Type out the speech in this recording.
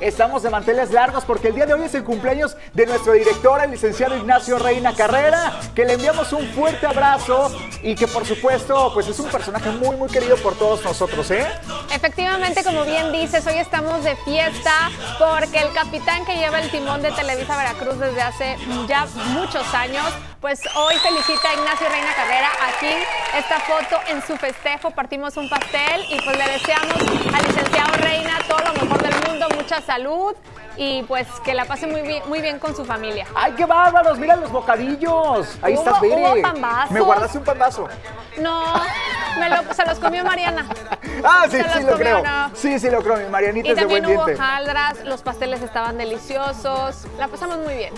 estamos de manteles largos porque el día de hoy es el cumpleaños de nuestro director, el licenciado Ignacio Reina Carrera, que le enviamos un fuerte abrazo y que por supuesto pues es un personaje muy muy querido por todos nosotros, ¿eh? Efectivamente, como bien dices, hoy estamos de fiesta porque el capitán que lleva el timón de Televisa Veracruz desde hace ya muchos años, pues hoy felicita a Ignacio Reina Carrera. Aquí esta foto en su festejo, partimos un pastel y pues le deseamos mucha salud y pues que la pase muy bien, muy bien con su familia. ¡Ay, qué bárbaros! ¡Mira los bocadillos! Ahí estás, Bere. Me guardaste un pambazo. No, me lo- se los comió Mariana. Ah, sí, Se los sí lo comió, creo. no. Sí, sí lo creo. Mi Marianita Y es de buen también hubo hojaldras, los pasteles estaban deliciosos, la pasamos muy bien.